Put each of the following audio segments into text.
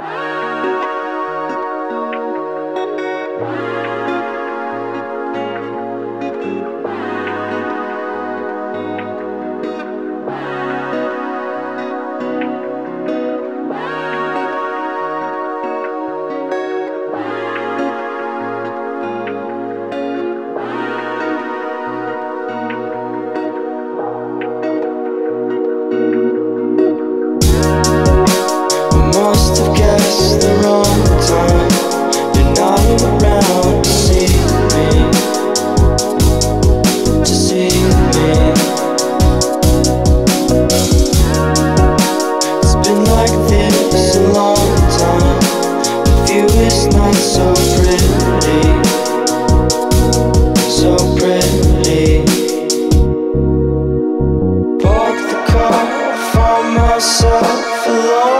Bye. floor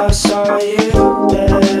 I saw you there.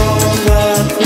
Please don't